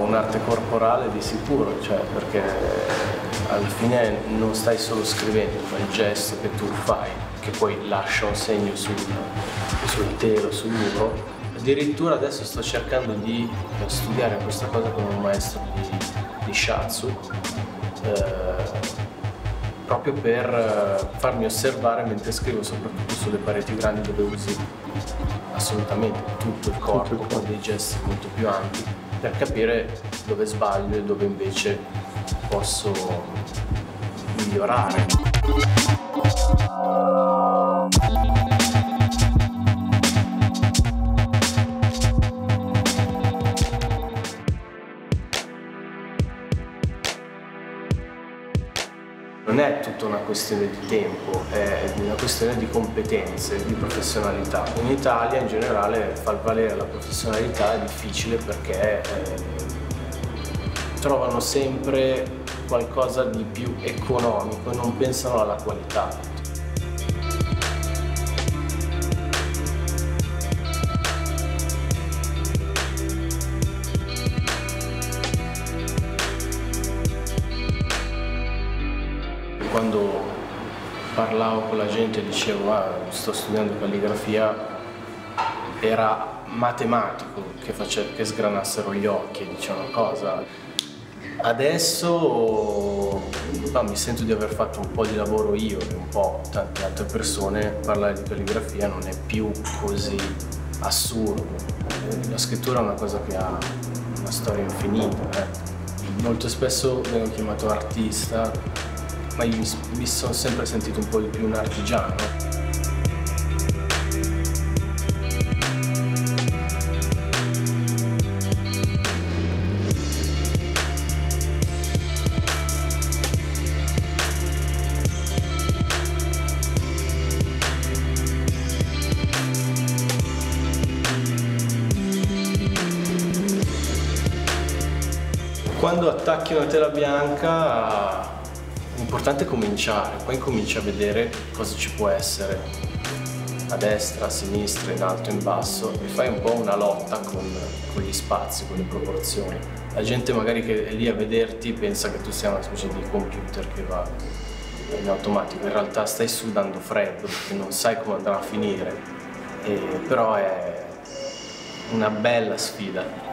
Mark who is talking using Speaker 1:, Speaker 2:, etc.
Speaker 1: Un'arte corporale di sicuro, cioè perché alla fine non stai solo scrivendo, ma il gesto che tu fai, che poi lascia un segno sul, sul telo, sul muro. Addirittura adesso sto cercando di studiare questa cosa con un maestro di, di Shatsu, eh, proprio per eh, farmi osservare mentre scrivo, soprattutto sulle pareti grandi dove usi assolutamente tutto il corpo con dei gesti molto più ampi per capire dove sbaglio e dove invece posso migliorare. Non è tutta una questione di tempo, è una questione di competenze, di professionalità. In Italia in generale far valere la professionalità è difficile perché eh, trovano sempre qualcosa di più economico e non pensano alla qualità. Quando parlavo con la gente e dicevo ah, sto studiando calligrafia era matematico che, face, che sgranassero gli occhi e dicevano cosa. Adesso no, mi sento di aver fatto un po' di lavoro io e un po' tante altre persone, parlare di calligrafia non è più così assurdo. La scrittura è una cosa che ha una storia infinita. Eh. Molto spesso vengo chiamato artista ma io mi sono sempre sentito un po' di più un artigiano. Quando attacchi una tela bianca L'importante è cominciare, poi cominci a vedere cosa ci può essere a destra, a sinistra, in alto, in basso e fai un po' una lotta con, con gli spazi, con le proporzioni. La gente magari che è lì a vederti pensa che tu sia una specie di computer che va in automatico, in realtà stai sudando freddo perché non sai come andrà a finire, e, però è una bella sfida.